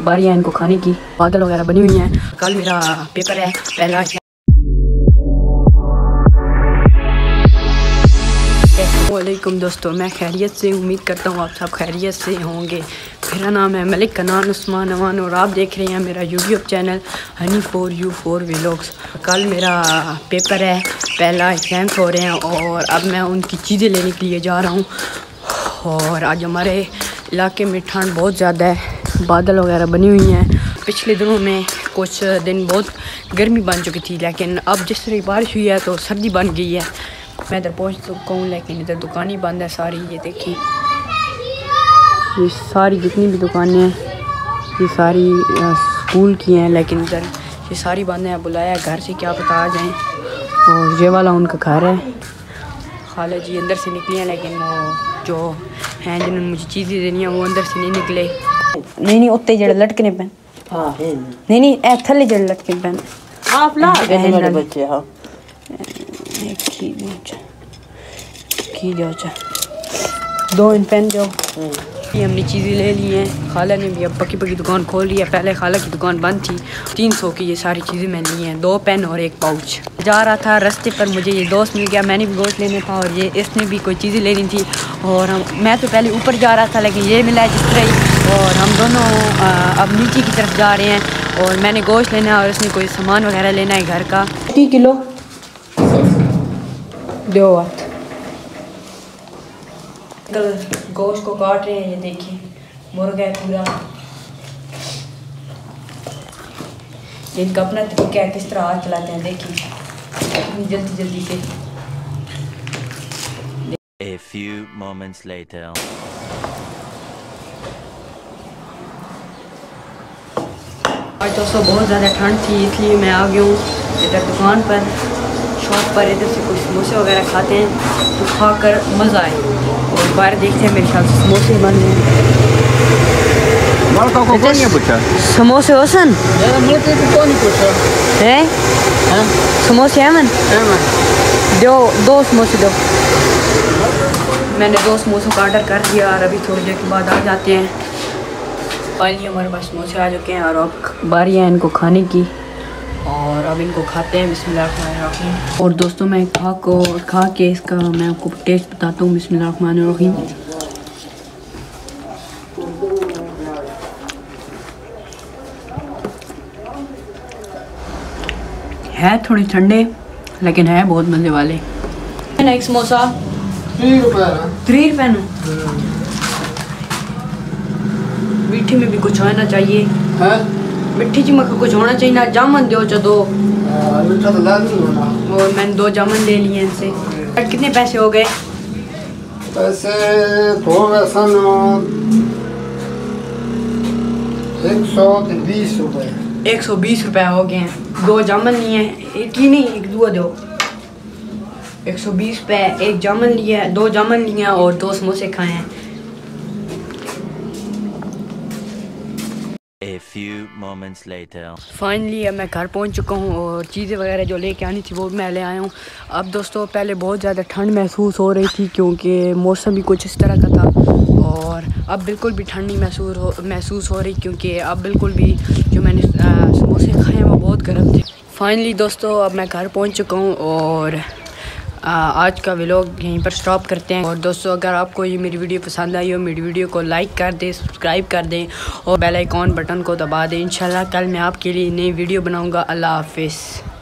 बारी है इनको खाने की। बादल वगैरह बनी हुई हैं। कल मेरा पेपर है, पहला वालेकुम दोस्तों, मैं खैरियत से उम्मीद करता हूँ आप सब खैरियत से होंगे। मेरा नाम है मलिक कनान उस्मान अमान और आप देख रहे हैं मेरा YouTube channel honey four you four vlogs कल मेरा पेपर है, पहला एग्ज़ाम्स हो रहे हैं और अब मैं उनकी चीज़ें लेने के लिए जा रहा हूँ। और आज हमारे इलाके में ठंड बहुत ज़्यादा है। बादल वगैरह बनी हुई हैं। पिछले दिनों में कुछ दिन बहुत गर्मी बन चुकी थी, लेकिन अब जिस तरह बारिश हुई है तो सर्दी बन गई है। मैं इधर पहुँच चुका हूँ, लेकिन इधर दुकान ही बंद है सारी, ये देखिए। ये सारी जितनी भी दुकानें हैं, ये सारी स्कूल की हैं, लेकिन इधर ये सारी बंद हैं। बुलाया घर से क्या पता आ जाएँ। और ये वाला उनका घर है। खाला जी अंदर से निकली हैं, लेकिन वो जो हैं जिन्होंने मुझे चीज़ें देनी है, वो अंदर से नहीं निकले। नहीं नहीं उत्ते जड़े लटकने पैन। हाँ है। नहीं नहीं ए थल्ले जड़े लटके पैन। आप ला गए मेरे बच्चे हाँ। की की जाओ चा दो इन पेन जाओ ये हमने चीज़ें ले ली हैं। खाला ने भी अब पकी पकी दुकान खोल ली है। पहले खाला की दुकान बंद थी। तीन सौ की ये सारी चीज़ें मैंने ली हैं। दो पेन और एक पाउच। जा रहा था रास्ते पर मुझे ये दोस्त मिल गया। मैंने भी गोश्त लेने था और ये इसने भी कोई चीज़ें लेनी थी। और हम मैं तो पहले ऊपर जा रहा था लेकिन ये मिला जिस तरह ही। और हम दोनों अब नीचे की तरफ़ जा रहे हैं और मैंने गोश्त लेना है और इसने कोई सामान वगैरह लेना है घर का। ती किलो? दो बात। कल गोश्त को काट रहे हैं ये देखिए मुर्गा है पूरा। इनका अपना तरीका है किस तरह हाथ चलाते हैं देखिए। जल्दी जल्दी से। A few moments later. आज दोस्तों बहुत ज़्यादा ठंड थी इसलिए मैं आ गया हूँ इधर दुकान पर शॉप पर इधर से कुछ समोसे वगैरह खाते हैं तो खा कर मज़ा आए और बाहर देखते हैं मेरे ख्याल से समोसे बन रहे हैं। Marco, कौन है पूछा? समोसे होसन? मुझे तो कौन पूछा। है? हाँ। समोसे है मन दो दो समोसे दो। मैंने दो समोसों का ऑर्डर कर दिया और अभी थोड़ी देर के बाद आ जाते हैं। फाइनली हमारे पास समोसे आ चुके हैं और अब बारी है इनको खाने की। और अब इनको खाते हैं बिस्मिल्लाह और दोस्तों मैं खा को खा के इसका मैं आपको टेस्ट बताता हूँ बिस्मिल्लाह है थोड़े ठंडे लेकिन है बहुत मज़े वाले। एक समोसा। तीन रुपये थ्री रुपये मीठी में भी कुछ होना चाहिए। हैं? मिट्टी ची मक्खा कुछ होना चाहिए ना जामन दो च दो। मीठा तो और मैंने दो जामन ले लिए इनसे। कितने पैसे हो गए? पैसे थोड़ा सन एक सौ बीस रुपये एक सौ बीस रुपये हो गए हैं। दो जामन लिए हैं एक ही नहीं एक दो। एक सौ बीस रुपये एक जामन लिया है दो जामन लिए और दो समोसे खाए हैं। A few moments later. Finally अब मैं घर पहुँच चुका हूँ और चीज़ें वगैरह जो लेके आनी थी वो मैं ले आया हूँ अब दोस्तों, पहले बहुत ज़्यादा ठंड महसूस हो रही थी क्योंकि मौसम भी कुछ इस तरह का था और अब बिल्कुल भी ठंड नहीं महसूस हो महसूस हो रही क्योंकि अब बिल्कुल भी जो मैंने समोसे खाए हैं वो बहुत गर्म थे फाइनली दोस्तों, अब मैं घर पहुँच चुका हूँ और आज का व्लॉग यहीं पर स्टॉप करते हैं। और दोस्तों, अगर आपको ये मेरी वीडियो पसंद आई हो, मेरी वीडियो को लाइक कर दें सब्सक्राइब कर दें और बेल आइकॉन बटन को दबा दें। इंशाल्लाह कल मैं आपके लिए नई वीडियो बनाऊँगा। अल्लाह हाफिज़।